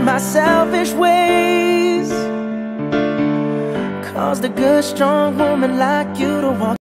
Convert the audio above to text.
My my selfish ways caused a good, strong woman like you to walk.